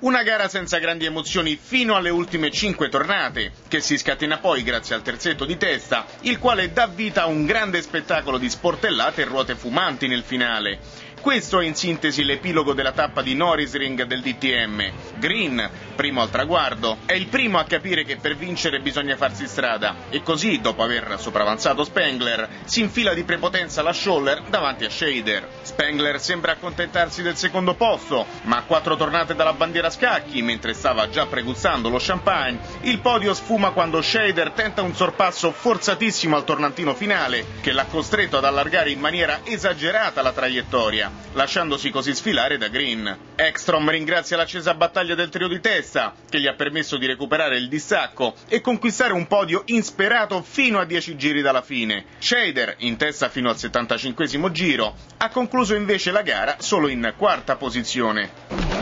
Una gara senza grandi emozioni fino alle ultime cinque tornate, che si scatena poi grazie al terzetto di testa, il quale dà vita a un grande spettacolo di sportellate e ruote fumanti nel finale. Questo è in sintesi l'epilogo della tappa di Norrisring del DTM. Green, primo al traguardo, è il primo a capire che per vincere bisogna farsi strada e così, dopo aver sopravanzato Spengler, si infila di prepotenza la Scholler davanti a Shader. Spengler sembra accontentarsi del secondo posto, ma a quattro tornate dalla bandiera a scacchi, mentre stava già pregustando lo champagne, il podio sfuma quando Shader tenta un sorpasso forzatissimo al tornantino finale, che l'ha costretto ad allargare in maniera esagerata la traiettoria lasciandosi così sfilare da Green. Ekstrom ringrazia l'accesa battaglia del trio di testa, che gli ha permesso di recuperare il distacco e conquistare un podio insperato fino a 10 giri dalla fine. Shader, in testa fino al 75 giro, ha concluso invece la gara solo in quarta posizione.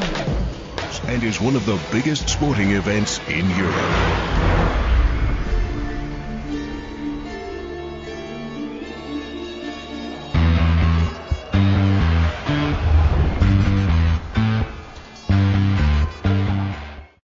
and is one of the biggest sporting events in Europe.